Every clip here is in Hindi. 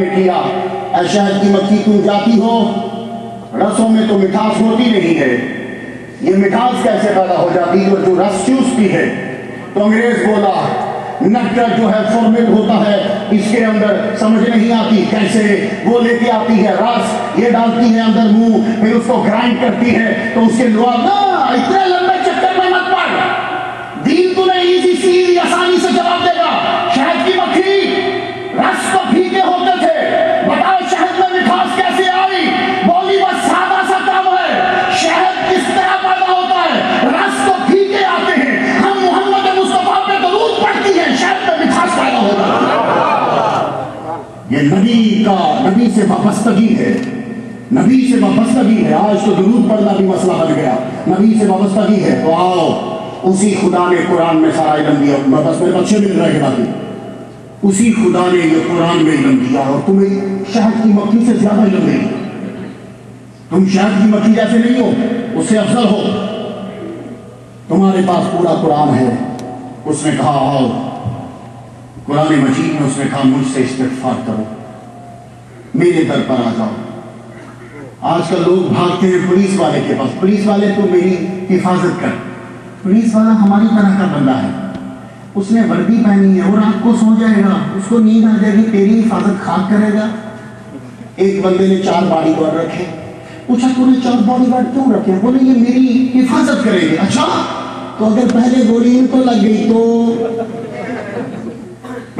ने किया। "ऐ शहद की मक्खी तुम जाती हो, रसों में तो मिठास होती नहीं है। ये मिठास कैसे पैदा हो जाती है? जो रस चूसती है। तो अंग्रेज़ बोला नक्टर जो है फॉर्मेट होता है, इसके अंदर समझ नहीं आती कैसे वो लेके आती है रस। ये डालती है अंदर मुँह, फिर उसको ग्राइंड करती है तो उसके लोहा इतने नबी का नबी से वाबस्तगी है। नबी से वाबस्तगी है। आज तो दरूद पढ़ना भी मसला बन गया। नबी से वाबस्तगी है। तो आओ उसी खुदा ने कुरान में सारा इलम दिया। बस मेरे बच्चे मिल रहे बाकी। उसी खुदा ने ये कुरान में इलम दिया और तुम्हें शहद की मक्खी से ज़्यादा इलम देगी तुम शहद की मक्खी जैसे नहीं हो, उससे अफजल हो। तुम्हारे पास पूरा कुरान है। उसने कहा, आओ। कुरान मजीद में उसने कहा, मुझसे इस्तेफार करो। मेरे दर पर आ जाओ। आजकल लोग भागते हैं पुलिस वाले के पास। पुलिस वाले तो मेरी हिफाजत कर। पुलिस वाला हमारी तरह का बंदा है। उसने वर्दी पहनी है वो रात को सो जाएगा। उसको नींद आ जाएगी, तेरी हिफाजत खाक करेगा। एक बंदे ने चार बॉडी गार्ड रखे। पूछा, तूने चार बॉडी गार्ड क्यों रखे? बोले, ये मेरी हिफाजत करेंगे। अच्छा तो अगर पहले गोली इनको लग गई तो?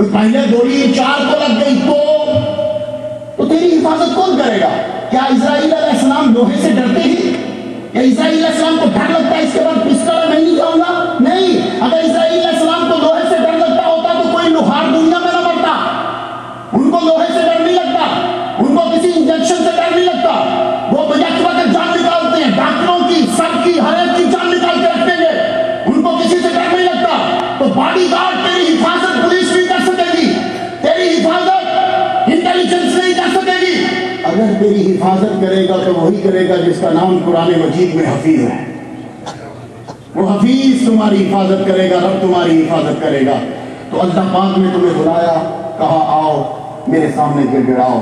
पहले गोली, चार को लग गई तो तो? तेरी हिफाजत कौन करेगा? क्या इसराइल अलैहिस्सलाम लोहे से डरते हैं? या इसराइल अलैहिस्सलाम को डर लगता है? इसके बाद पिस्तौल मैं नहीं जाऊँगा? नहीं। अगर इसराइल अलैहिस्सलाम को लोहे से डर लगता होता तो कोई लोहार दुनिया में न मरता। उनको लोहे से डर नहीं लगता। उनको किसी इंजेक्शन से डर नहीं लगता। वो प्रोजेक्ट वक्त जान निकालते हैं। डॉक्टरों की सबकी हर एक की जान निकाल के रख देंगे उनको किसी से डर नहीं लगता। तो बॉडी गार्ड तेरी हिफाजत अगर तेरी हिफाजत करेगा तो वही करेगा जिसका नाम कुरान मजीद में हफीज है। वो हफीज तुम्हारी हिफाजत करेगा, रब तुम्हारी हिफाजत करेगा। तो अल्लाह पाक ने तुम्हें बुलाया, कहा, आओ, मेरे सामने गिड़गिड़ाओ।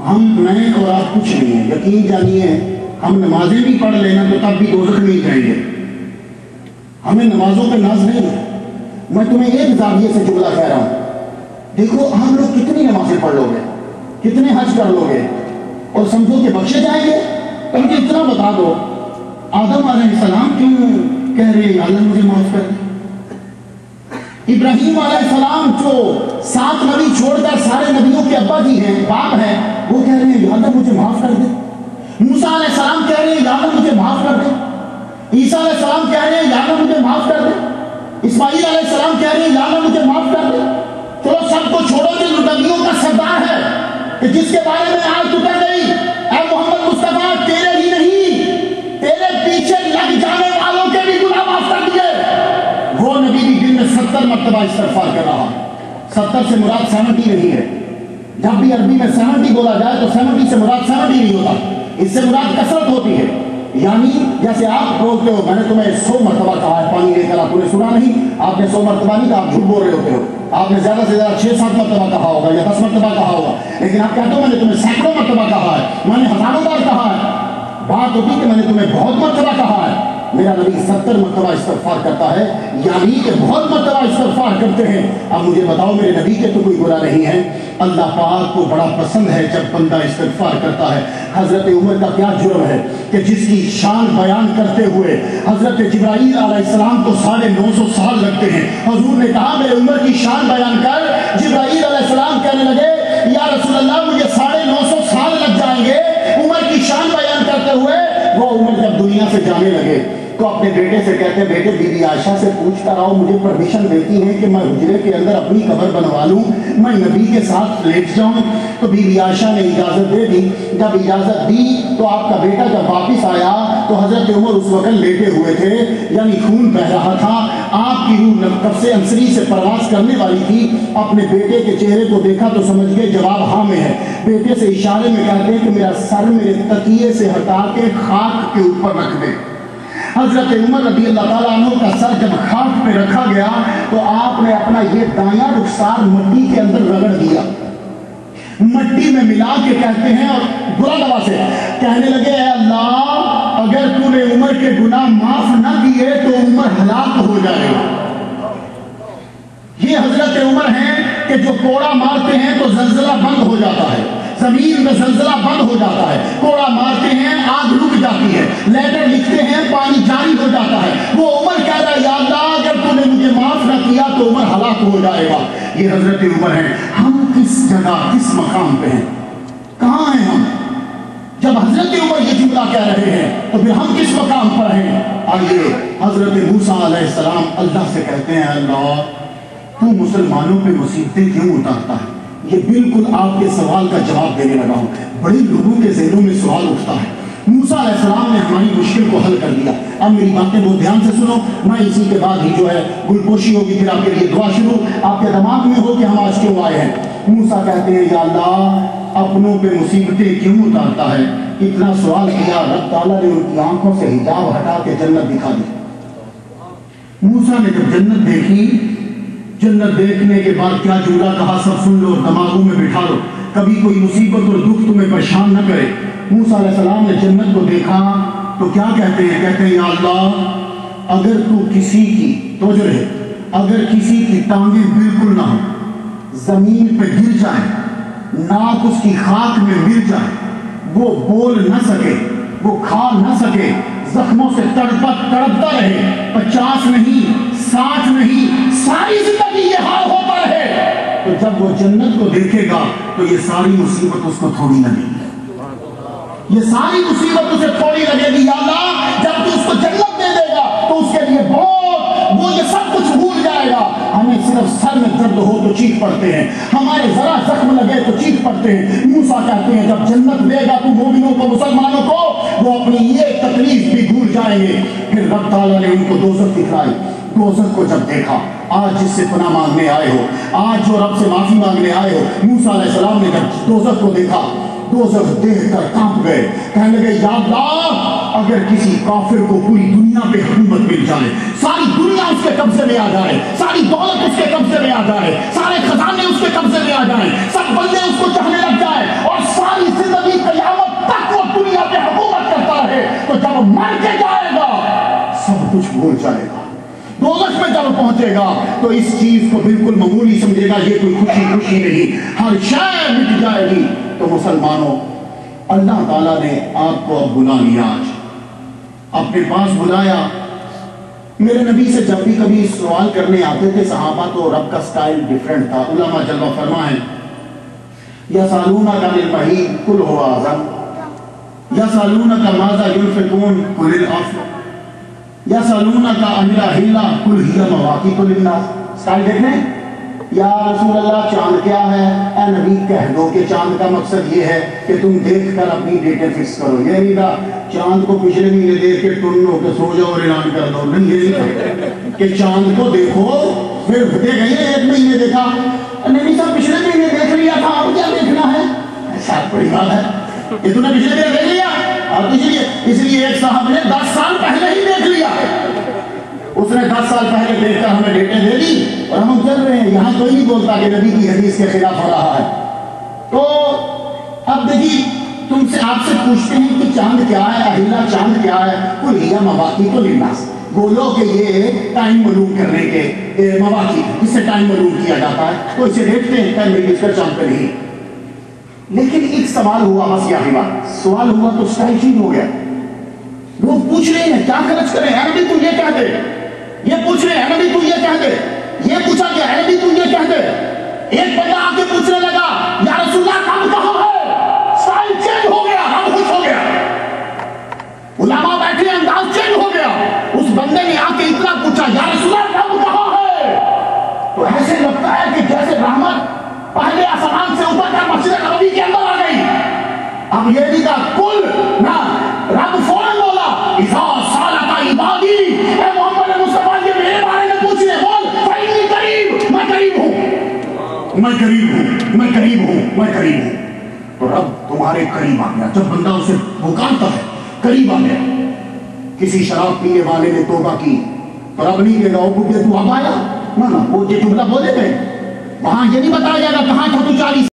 हम मैं और आप कुछ नहीं है। यकीन जानिए, हम नमाजें भी पढ़ लेना तो तब भी दोजख नहीं जाएँगे हमें नमाजों पे नाज नहीं है। मैं तुम्हें एक जाविये से जुमला कह रहा हूँ। देखो, हम लोग कितनी नमाजें पढ़ लोगे, कितने हज कर लोगे और समझो कि बख्शे जाएँगे। तो मुझे इतना बता दो, आदम सलाम क्यों कह रहे हैं, अल्लाह मुझे माफ़ कर इब्राहिम सलाम जो सात नबी छोड़कर सारे नबियों के अब्बा जी हैं, बाप हैं, वो कह रहे हैं या अल्लाह मुझे माफ़ कर दे। मूसा सलाम कह रहे हैं या अल्लाह मुझे माफ़ कर दे। ईसा सलाम कह रहे हैं या अल्लाह मुझे माफ़ कर दे। इस्माइल सलाम कह रहे हैं या अल्लाह मुझे माफ़ कर दे। चलो सबको छोड़ो जो नबियों का सरदार है, कि जिसके बारे में आज उतर गई सत्तर मरतबा इस्तफार कर रहा सत्तर से मुराद सेवेंटी नहीं है। जब भी अरबी में सेवेंटी बोला जाए तो सेवेंटी से मुराद सेवेंटी नहीं होता। इससे मुराद कसरत होती है। यानी, जैसे आप बोलते हो, मैंने तुम्हें सौ मरतबा कहा है, पानी लेकर आपने सुना नहीं। आपने सौ मरतबा नहीं कहा, आप झूठ बोल रहे होते हो। आपने ज़्यादा से ज़्यादा छह सात मरतबा कहा होगा या दस मरतबा कहा होगा। लेकिन आप कहते हो, मैंने तुम्हें सैकड़ों मरतबा कहा है। मैंने हज़ारों बार कहा है। बात होती कि मैंने तुम्हें बहुत मरतबा कहा है। मेरा नबी सत्तर मरतबा इस्तफार करता है, यानी कि बहुत मरतबा इस्तफार करते हैं। अब मुझे बताओ, मेरे नबी के तो कोई बुरा नहीं है। अल्लाह पाक को बड़ा पसंद है जब बंदा इस्तफार करता है। हज़रत उमर का क्या जुर्म है कि जिसकी शान बयान करते हुए हज़रत जब्राईल को साढ़े नौ सौ साल लगते हैं। हजूर ने कहा, मेरे उमर की शान बयान कर। जब्राईल कहने लगे, या रसूल मुझे साढ़े नौ सौ साल लग जाएँगे। उमर की शान बयान करते हुए वो उम्र जब दुनिया से जाने लगे तो अपने बेटे से कहते हैं, बेटे बीबी आशा से पूछ कर आओ मुझे परमिशन देती है कि मैं हुजरे के अंदर अपनी कब्र बनवा लूँ। मैं नबी के साथ लेट जाऊँ तो बीबी आयशा ने इजाज़त दे दी। जब इजाज़त दी तो आपका बेटा जब वापिस आया तो हज़रत उमर उस वक्त लेटे हुए थे। यानी खून बह रहा था। आपकी रूह कब्से अंसरी से प्रवास करने वाली थी। अपने बेटे के चेहरे को देखा तो समझ गए, जवाब हाँ में है। बेटे से इशारे में कहते हैं कि मेरा सर मेरे तकिए से हटा के खाक के ऊपर रख दे। हज़रत उमर रबी अल्लाह का सर जब खाक पे रखा गया तो आपने अपना ये दाया रुखसार मट्टी के अंदर रगड़ दिया। मट्टी में मिला के कहते हैं, और बुरा दवा से कहने लगे अल्लाह, अगर तूने उमर के गुनाह माफ़ न किए तो उमर हलाक हो जाएगा। ये हज़रत उमर हैं कि जो कोड़ा मारते हैं तो जलजला बंद हो जाता है। ज़मीन में जलजला बंद हो जाता है। कोड़ा मारते हैं, आग रुक जाती है। लेटर लिखते हैं, पानी जारी हो जाता है। वो उमर कह रहा है अल्लाह, अगर तूने मुझे माफ़ ना किया तो उमर हलाक हो जाएगा। ये हज़रत उमर है। हम किस जगह, किस मकाम पे हैं? कहाँ हैं हम? जब हज़रत उमर ये जुमला कह रहे हैं तो फिर हम किस मकाम पर हैं? आइए, हज़रत मूसा अल्लाह से कहते हैं, अल्लाह, तू मुसलमानों पे मुसीबतें क्यों उतारता है? ये बिल्कुल आपके सवाल का जवाब देने लगा हूँ। बड़े लोगों के जहनों में सवाल उठता है। मूसा ने हमारी मुश्किल को हल कर दिया। अब मेरी बातें बहुत ध्यान से सुनो। मैं इसी के बाद ही जो है गुलपोशी होगी, फिर आपके लिए दुआ शुरू। आपके दिमाग में हो कि हम आज क्यों आए हैं? मूसा कहते हैं, या अल्लाह, अपनों पे मुसीबतें क्यों उतारता है? इतना सवाल किया, रब ताला ने उनकी आँखों से हिजाब हटा के जन्नत दिखा दी। मूसा ने जब जन्नत देखी जन्नत देखने के बाद क्या जुमला कहा, सब सुन लो, दिमागों में बिठा लो। कभी कोई मुसीबत और दुख तुम्हें परेशान न करे। मूसा सलाम ने जन्नत को देखा तो क्या कहते हैं? कहते हैं अल्लाह, अगर तू किसी की तो जो रहे। अगर किसी की टांगे बिल्कुल ना हो, ज़मीन पे गिर जाए, नाक उसकी खाक में मिल जाए, वो बोल न सके, वो खा न सके, जख्मों से तड़पत तड़पता रहे, पचास नहीं, साठ नहीं, सारी ज़िंदगी ये हाल होता है तो जब वो जन्नत को देखेगा तो ये सारी मुसीबत उसको थोड़ी लगेगी। ये सारी मुसीबत उसे थोड़ी लगेगी। अल्लाह, जब तू उसको जन्नत दे देगा तो उसके लिए बहुत, वो ये सब कुछ भूल जाएगा। हमें सिर्फ़ सर में दर्द हो तो चीख पड़ते हैं। हमारे जरा जख्म लगे तो चीख पड़ते हैं। मूसा कहते हैं, जब जन्नत देगा तू मोमिनों को, मुसलमानों को, वो अपनी ये तकलीफ़ भी भूल जाएँगे। फिर रब ने उनको दोजख दिखलाई। दोजख को जब देखा, आज जिससे पना मांगने आए हो, आज जो रब से माफ़ी मांगने आए हो, मूसा सलाम ने जब दोजख को देखा, दोजख देख कर काँप गए। कहने लगे, या अगर किसी काफिर को पूरी दुनिया पे हुकूमत मिल जाए, सारी दुनिया उसके कब्जे में आ जाए, सारी दौलत उसके कब्जे में आ जाए, सारे खजाने उसके कब्जे में आ जाए, सब बंदे उसको चाहने लग जाए, और सारी ज़िंदगी कयामत तक वो दुनिया पे हुकूमत करता रहे तो जब मर के जाएगा, सब कुछ भूल जाएगा। पहुंचेगा तो इस चीज़ को बिल्कुल मामूली समझेगा, ये कोई खुशी खुशी नहीं। हर शय मिट जाएगी। तो मुसलमानों, अल्लाह ताला ने आपको अब बुला लिया आज। अपने पास बुलाया। मेरे नबी से जब भी कभी सवाल करने आते थे, सहाबा तो रब का स्टाइल डिफरेंट था। उलमा जलवा फरमाए, या सालूना का निर्मही कुल हो आज़म या सालूना का माजा युल्फिकून, कुलिल अफ या सालूना का अमिला हिल्ला कुल हिया मवाकी कुल स्टाइल देख या रसूल अल्लाह चाँद क्या है? ए नबी, कह दो कि चाँद का मकसद ये है कि तुम देख कर अपनी डेटें फिक्स करो। ये नहीं था, चाँद को पिछले महीने देख के टुन होकर सो जाओ और ऐलान कर दो। नहीं ये नहीं कि चाँद को देखो, फिर देख एक महीने देखा। नबी साहब, पिछले महीने देख लिया था, अब क्या देखना है? ऐसा बड़ी बात है। ये तूने पिछले महीने देख लिया? और इसलिए इसलिए एक साहब ने दस साल पहले ही देख लिया। उसने दस साल पहले देखकर हमें डेटे दे दी और हम चल रहे हैं। यहाँ कोई नहीं बोलता कि नबी की हदीस के खिलाफ हो रहा है। तो अब देखिए, तुमसे आपसे पूछते हैं कि चाँद क्या है, अहिला चाँद क्या है? कुल हिया मवाकी तो लिनास बोलो कि ये टाइम मलूम करने के मवाकी इससे टाइम मलूम किया जाता है? तो इसे देखते हैं टाइम इसका चाँद पर नहीं। लेकिन सवाल हुआ, बस क्या हुआ सवाल हुआ तो स्टाइल चेंज हो गया। लोग पूछ रहे हैं, क्या खर्च करें? अरबी तू ये कह दे। ये पूछ रहे हैं नबी तू ये कह दे। ये पूछा गया नबी तू ये कह दे। एक बंदा आके पूछने लगा, या रसूला कब कहा है? स्टाइल चेंज हो गया, हम खुश हो गया। उलामा बैठे, अंदाज चेंज हो गया। उस बंदे ने आके इतना पूछा, या रसूला कब कहा है? तो ऐसे लगता है कि जैसे रहमत पहले आसमान से ऊपर का मस्जिद नबी के अंदर अब ये नहीं कहा कुल ना, रब फ़ौरन बोला इसा साला का इबादी। मैं करीब हूँ। मैं करीब हूँ, मैं करीब हूँ तो रब तुम्हारे करीब आ गया, जब बंदा उसे पुकारता है, करीब आ गया। किसी शराब पीने वाले ने तोबा की तो रब नहीं कहेगा वो तू अब आया? ना ना, वो ये जुमला बोले थे, वहाँ ये नहीं बताया जाएगा, कहाँ था तू चालीस